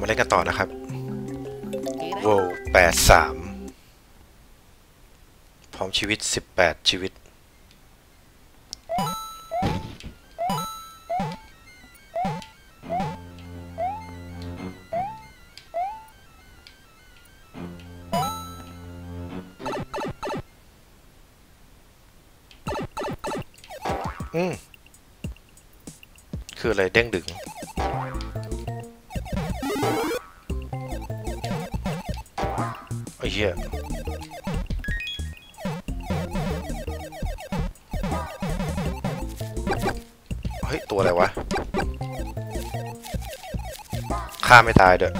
มาเล่นกันต่อนะครับโวแปดสามพร้อมชีวิตสิบแปดชีวิต อืม คืออะไรเด้งดึง หี้ยเฮ้ย ตัวอะไรวะฆ่าไม่ตายเด้อ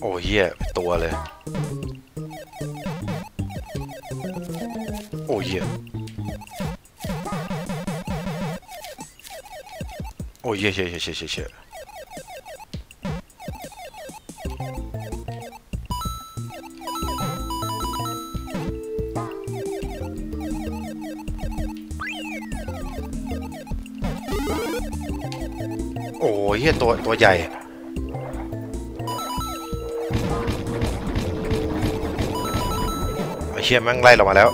โอ้เหี้ยเป็นตัวเลย โอ้เหี้ยโอ้เหี้ยเหี้ยเหี้ยเหี้ย เหี้ยตัวตัวใหญ่ ไอเชี่ยแม่งไล่เรามาแล้ว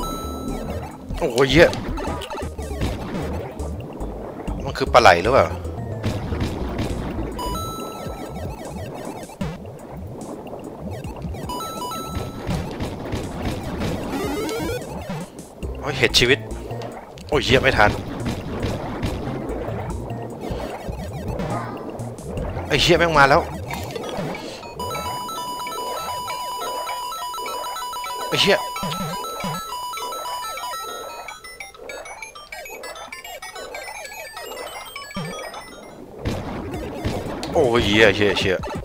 โอ้ยเหี้ยมันคือปลาไหลหรือเปล่าโอ้ยเห็ดชีวิต โอ้ยเหี้ยไม่ทัน อ้เชี่ยแม่งมาแล้วไอ้เชี่ยโอ้ยเชี่ยเชี่ยเหี้ย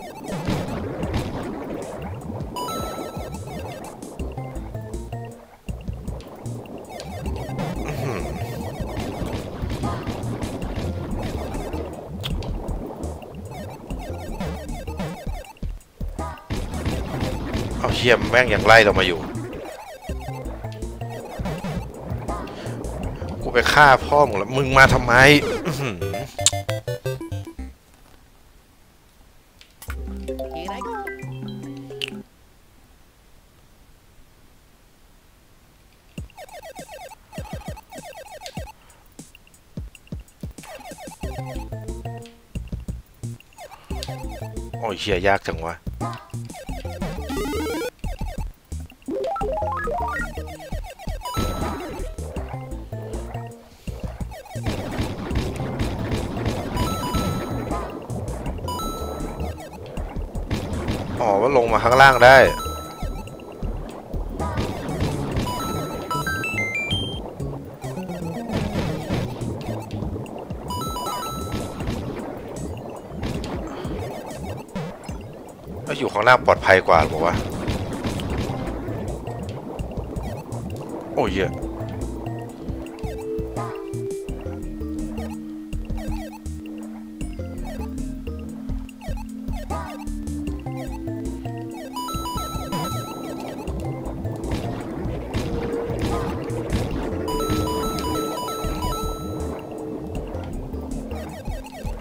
เอาเหี้ยแม่งยังไล่เรามาอยู่ กูไปฆ่าพ่อมึงแล้วมึงมาทำไมอ๋อหือ Here I go. โอ้ยเฮียยากจังวะ ลงมาข้างล่างได้แล้วอยู่ข้างล่างปลอดภัยกว่าหรือเปล่าวะโอ้ยเยอ้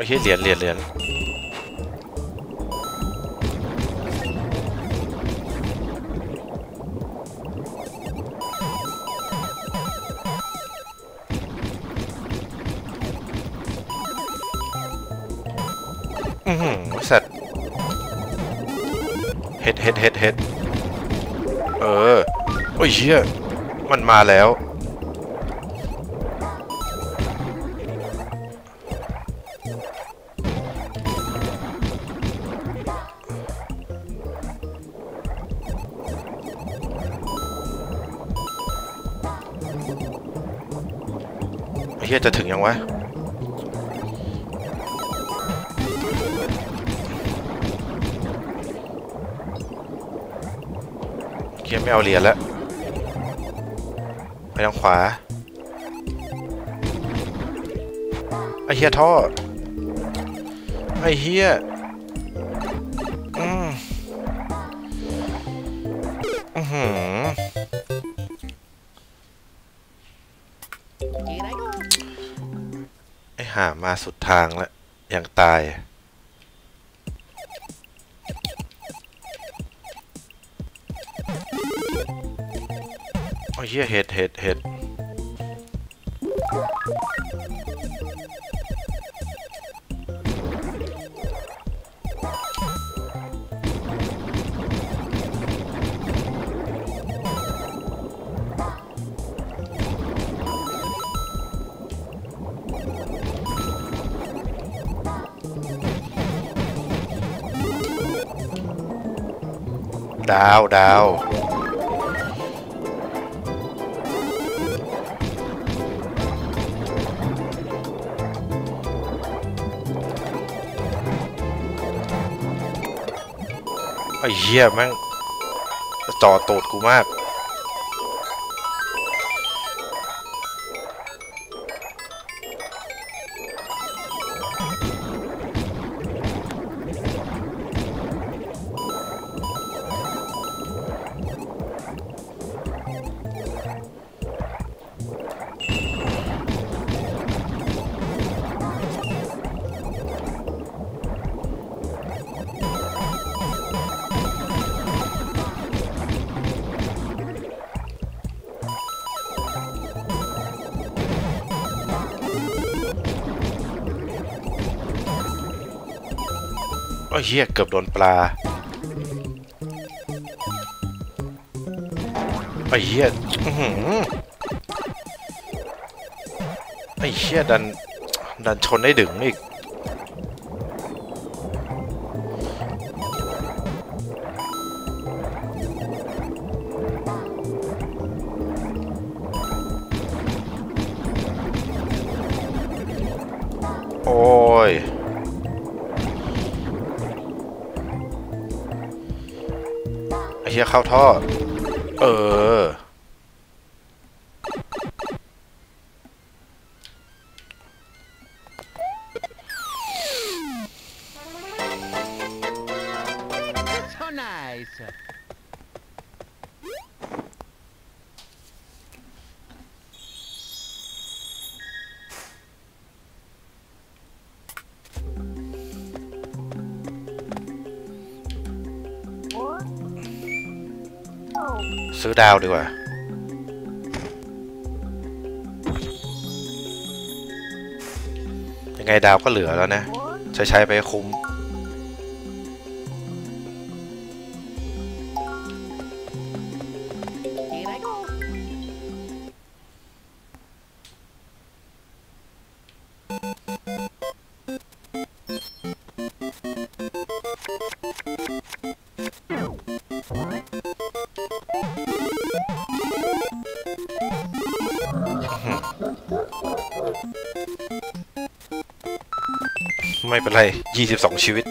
เหี้ยเหรียญเหรียญเหรียญอือหือสัตว์เฮ็ดเฮ็ดเฮ็ดเฮ็ดเออ โอ้ยเชี่ยมันมาแล้ว ยจะถึงยังวะเกียไม่เอาเหรียญแล้วไปทางขวาไอเฮียท่อไอเฮียอืมอือหือ หามาสุดทางแล้วยังตาย โอ้ยเห็ดเห็ดเห็ดาวดาวไอ้เหี้ยแม่งจ่อตูดกูมาก อ้ยเหี้ยเกือบโดนปลาไอ้เหี้ยอื้อหือไอ้เหี้ยดันดันชนได้ดึงอีก เหี้ยเข้าท่อ เออ So nice. ซื้อดาวดีกว่า ยังไงดาวก็เหลือแล้วนะ ใช้ใช้ไปคุ้ม ไม่เป็นไร22ชีวิต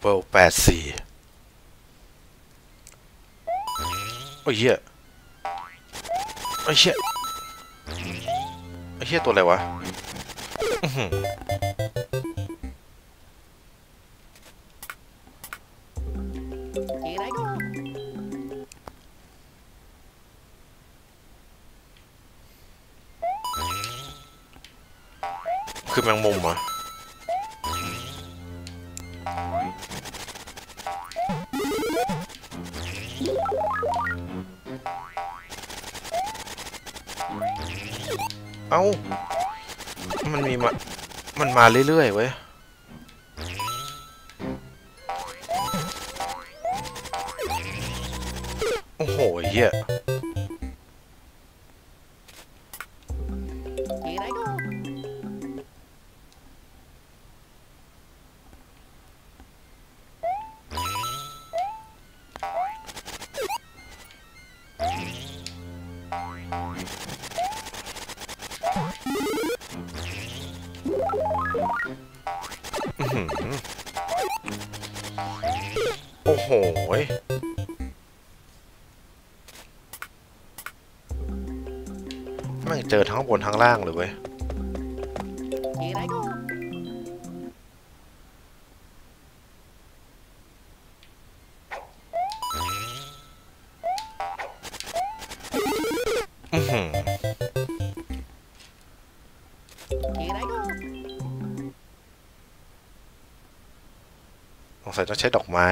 เวลแปดสี่โอ้ยเหี้ยโอ้ยเหี้ยไอ้ยเหี้ยตัวอะไรวะ เรื่อยๆเว้ย งบนทางล่างเลยเว้ยองใส่ต้องใช้ดอกไม้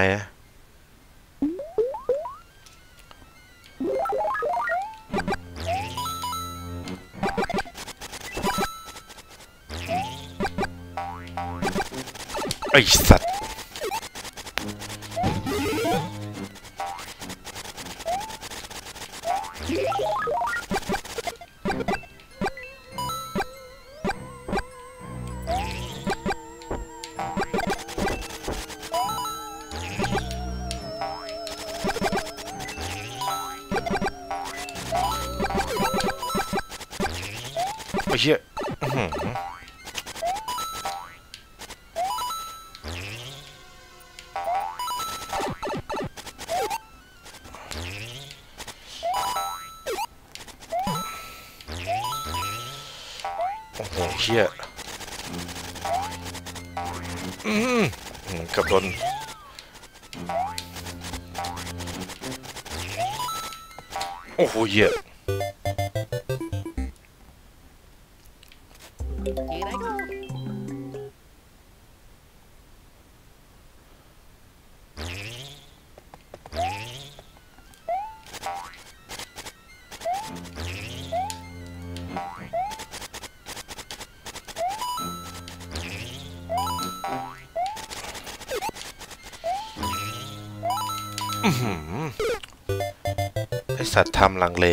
ไอสัต โอ้ำลังเล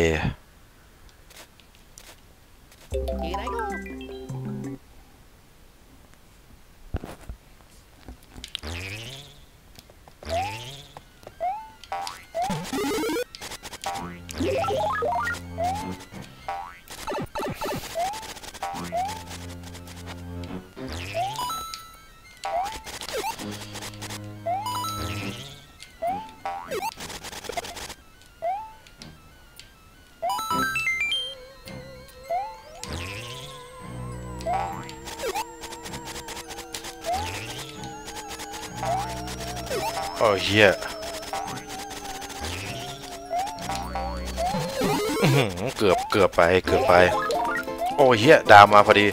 โอ้เฮียเกือบเกือบไปเกือบไป โอ้เฮียดาวมาพอดี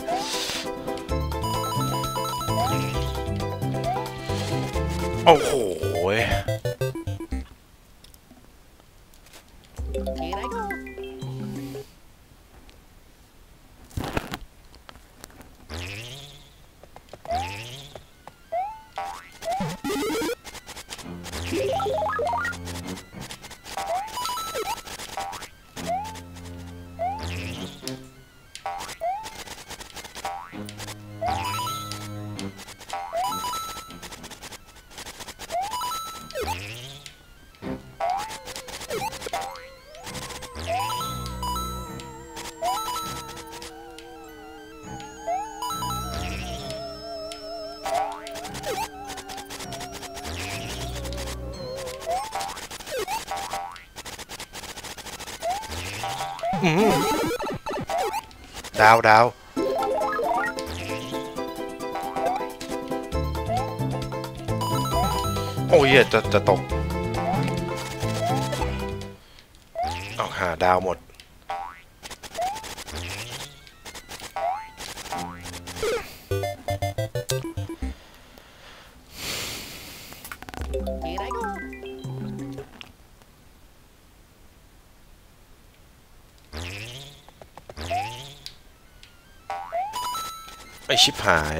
ดาวดาวโอ้ยเหี้ยจะจะตกเอาหาดาวหมด ชิบหาย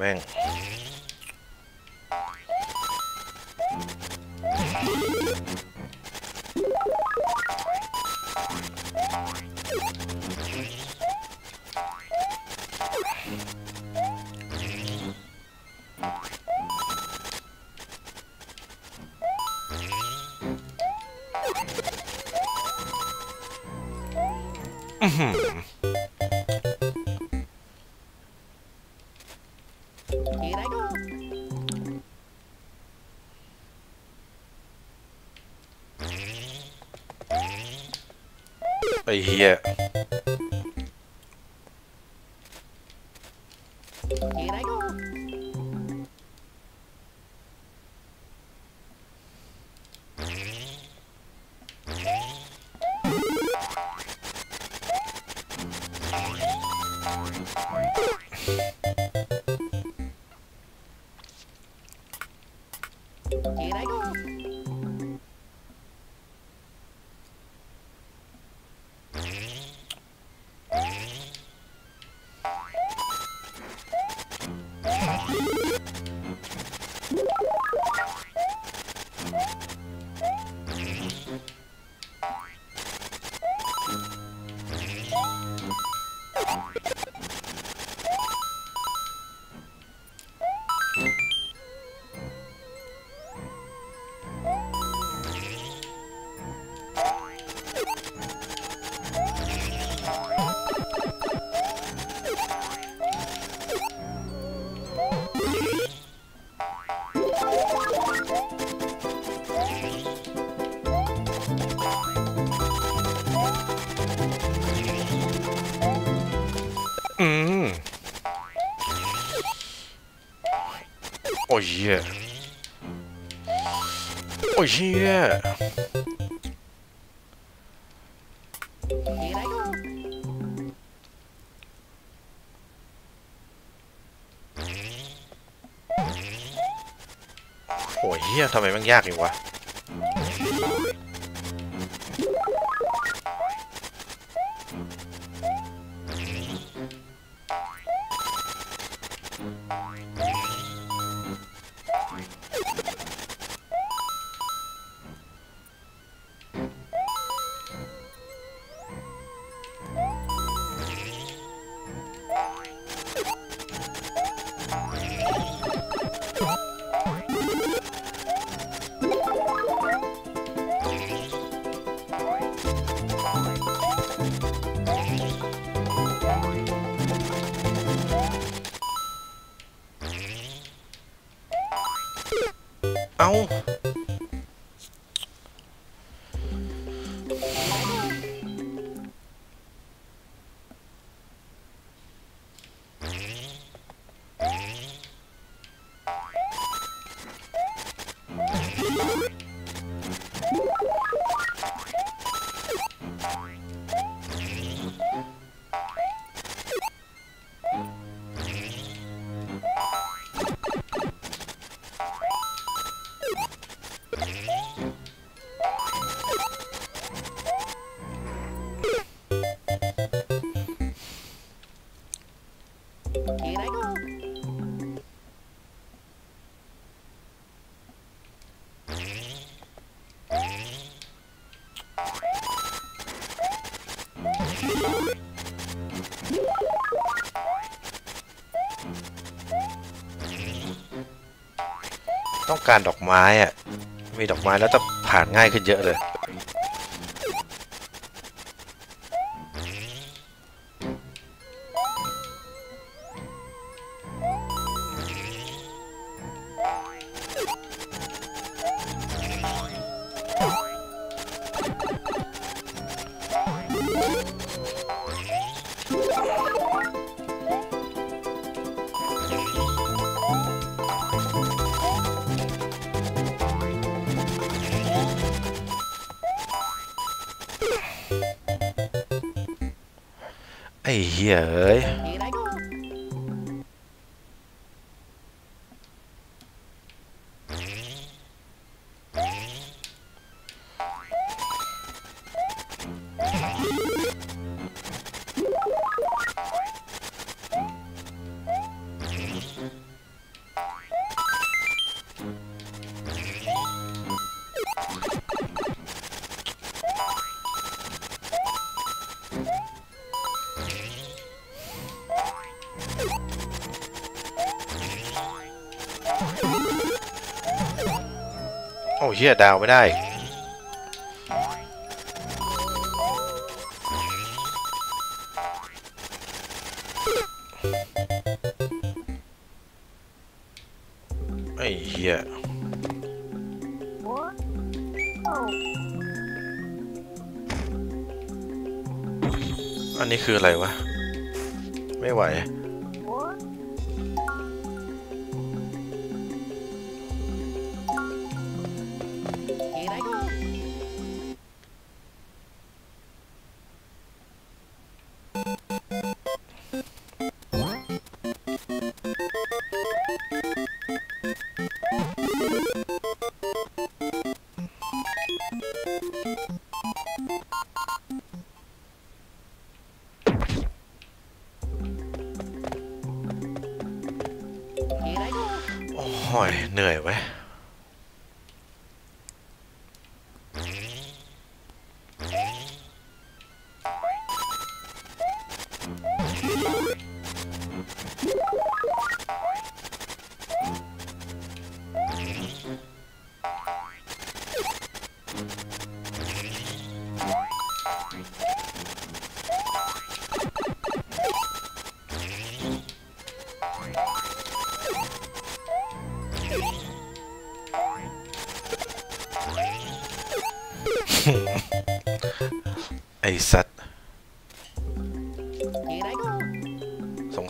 ไอ้ ไอ้เหี้ย โอ้ยเหี้ยโอ้ยเหี้ย Here I go. โอ้ยเหี้ยทำไมมันยากอย่างวะ เการดอกไม้อะมีดอกไม้แล้วจะผ่านง่ายขึ้นเยอะเลย ไอ้เหี้ยเอ้ย เหี้ยดาวไม่ได้ ไอ้เหี้ยอันนี้คืออะไรวะ ไม่ไหว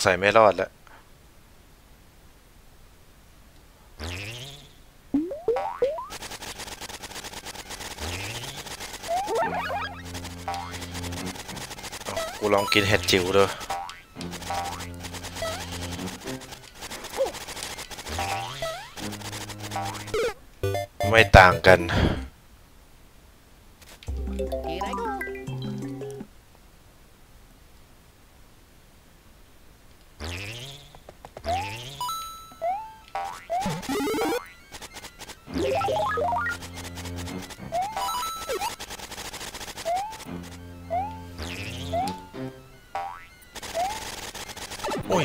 สัยไม่รอดแล้วกูลองกินเห็ดจิ๋วดูไม่ต่างกัน โอ้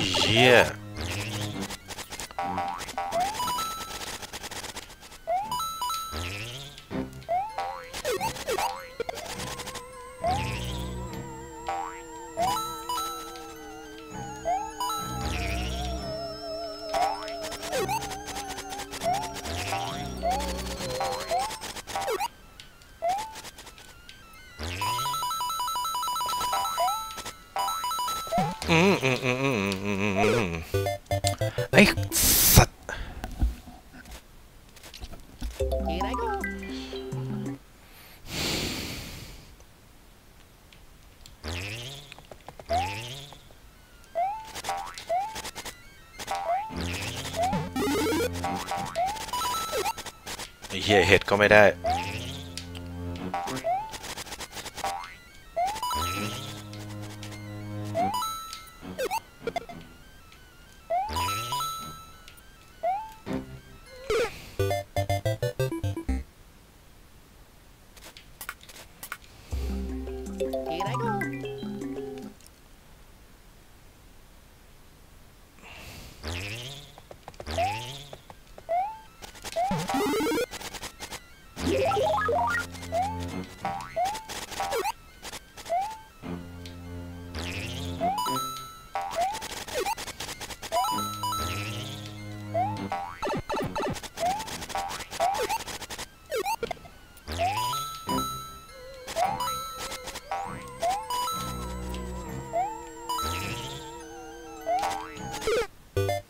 ก็ไม่ได้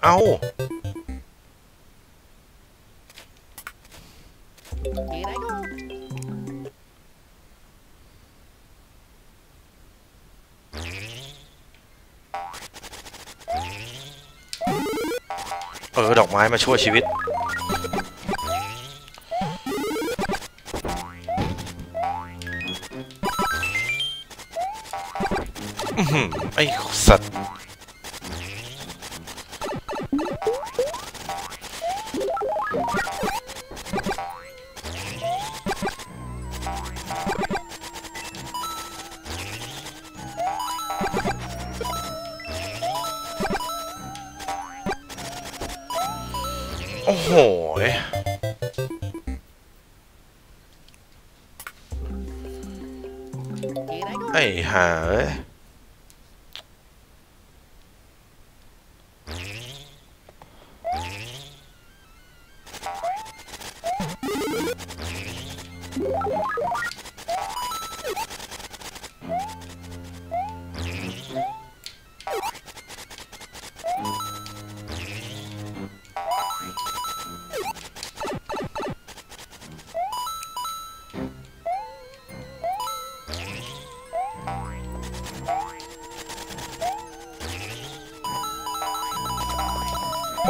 เอาเออ ดอกไม้มาช่วยชีวิต โอ้โหย Here I go. ไอ้ห่าเอ้ย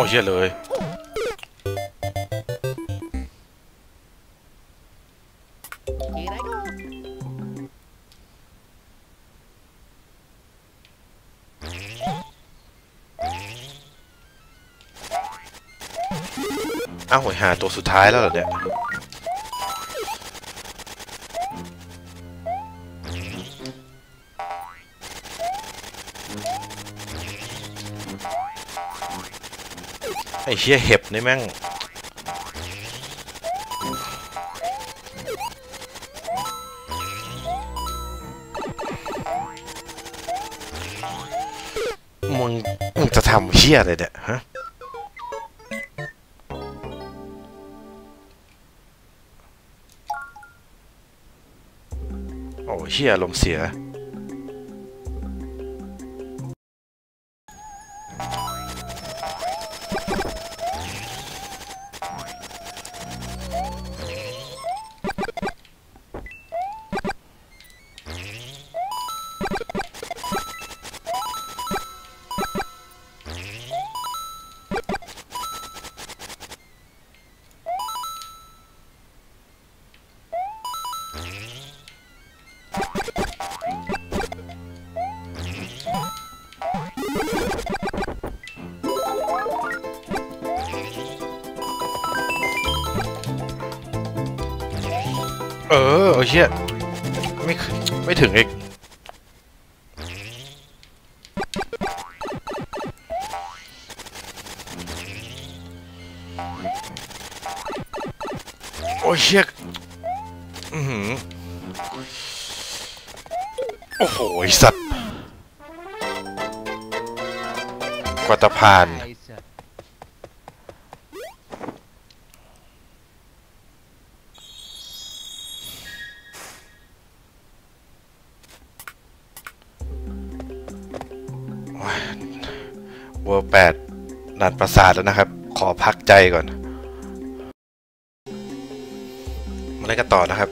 เหี้ยเลยอ้าวหวยหาตัวสุดท้ายแล้วเหรอเนี่ย ไอ้เชี่ยเห็บนี่แม่ง มึง มึงจะทำเชี่ยอะไรเนี่ยฮะโอ้เชี่ยลมเสีย เออโอ้เชี่ยไม่ไม่ถึงอีกโอ้ยเชี่ยอือหือโอ้โหไอ้สัตว์กว่าจะผ่าน ประสาทแล้วนะครับ ขอพักใจก่อน มาเล่นกันต่อนะครับ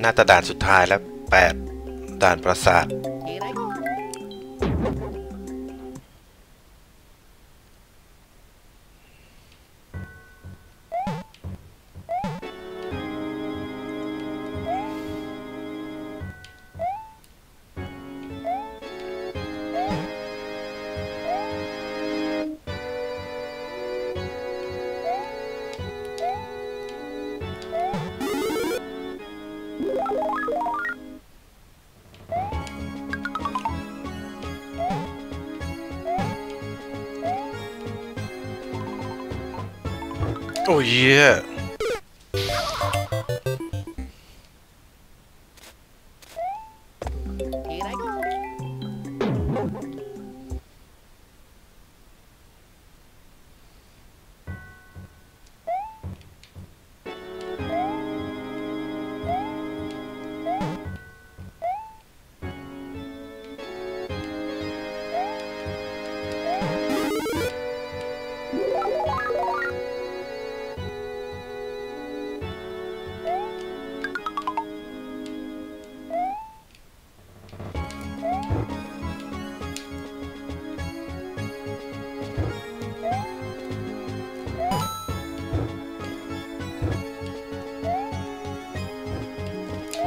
หน้าตาด่านสุดท้ายแล้วแปดด่านประสาท Oh yeah. อ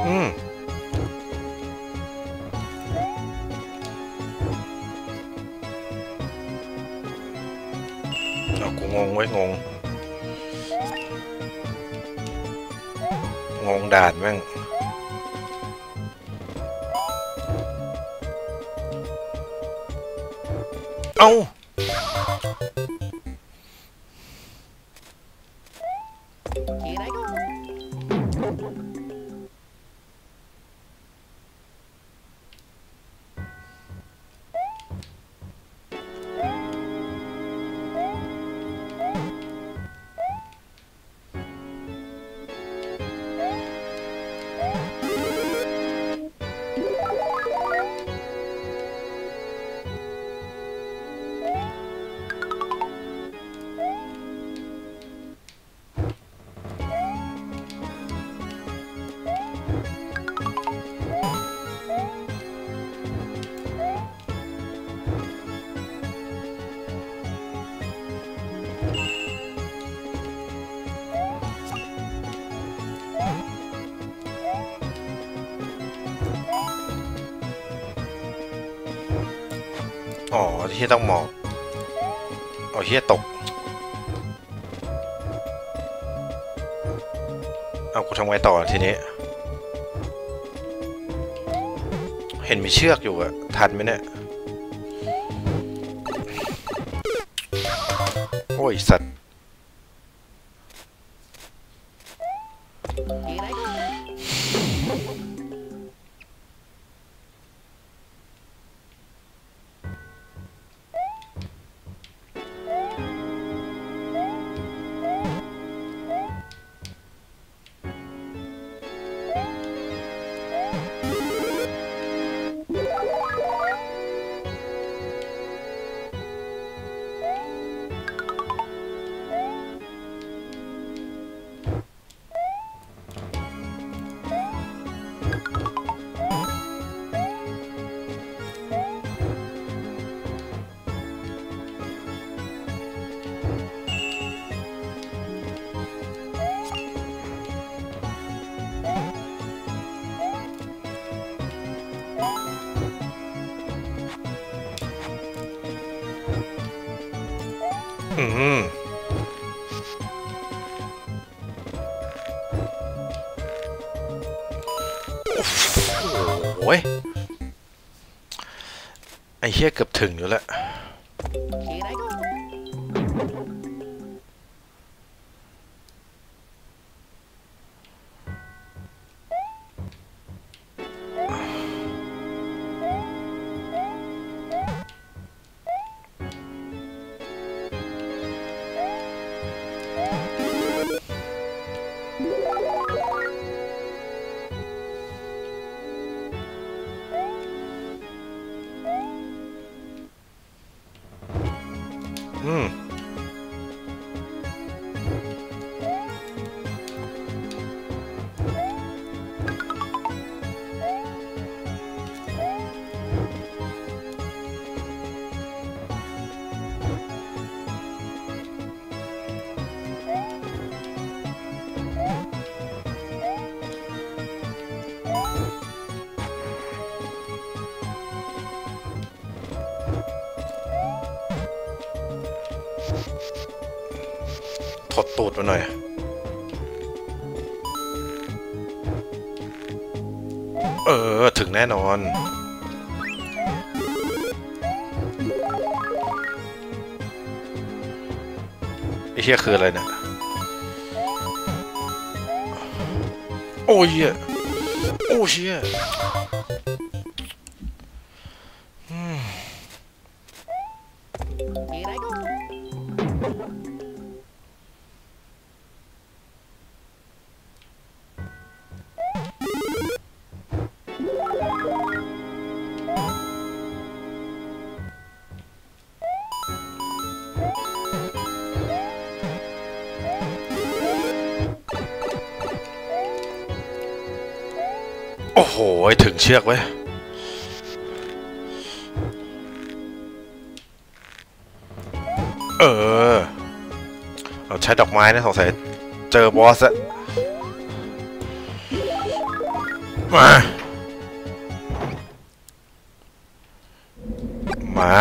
เอากูงงไว้งง งงด่านแม่งเอา้า อ๋อที่ต้องหมอกอ๋อเฮียตก เอากูทำไงต่อทีนี้ เห็นมีเชือกอยู่อะทันไหมเนี่ย โอ้ยสัตว์ เฮียเกือบถึงอยู่แล้ว ดตูดมาหน่อยเออ ถึงแน่นอน ไอ้เหี้ยคืออะไรเนี่ย โอ้ยโอ้เชี่ย โอ้โห ถึงเชือกไว้ยเออ เราใช้ดอกไม้นะสงสัยเจอบอสอะมา มา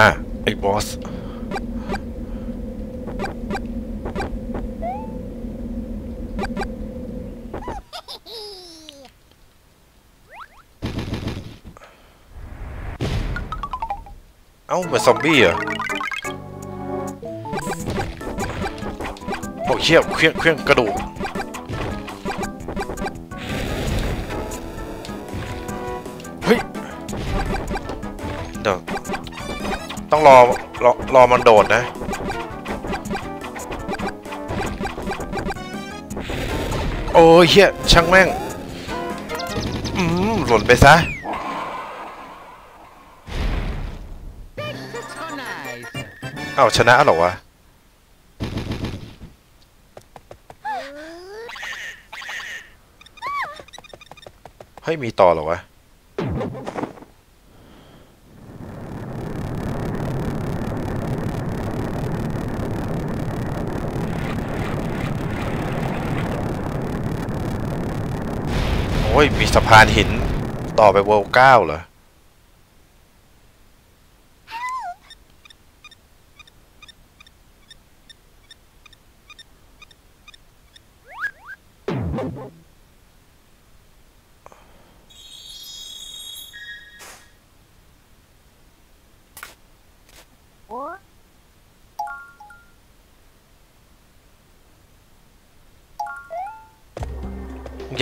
ไอ้บอส เอ้าเหมือนซอมบี้เหรอโอ้เชี่ยเครื่องเครื่องกระดูกเฮ้ยเดี๋ยวต้องรอรอรอมันโดดนะโอ้ยเฮียช่างแม่ง อืมหล่นไปซะ เอาชนะเหรอวะเฮ้ยมีต่อเหรอวะโอ้ยมีสะพานหินต่อไปเวลเก้าเหรอ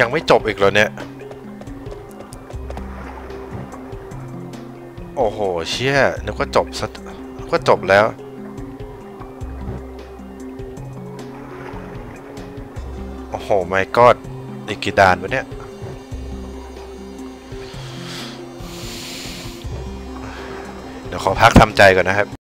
ยังไม่จบอีกเหรอเนี่ย โอ้โห เชี่ยนึกว่าจบกว่าจบแล้ว โอ้โห ไม่กอดอีกกี่ด่านวะเนี่ยเดี๋ยวขอพักทำใจก่อนนะครับ